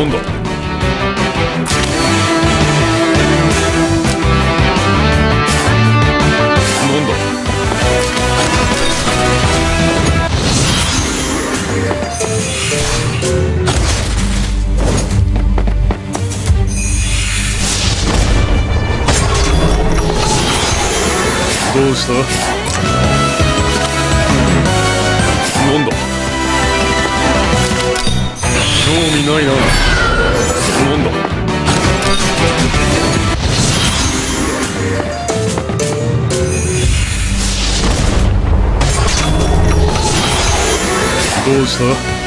もんだ。どうした？なんだ。味ないな。なんだ？どうした？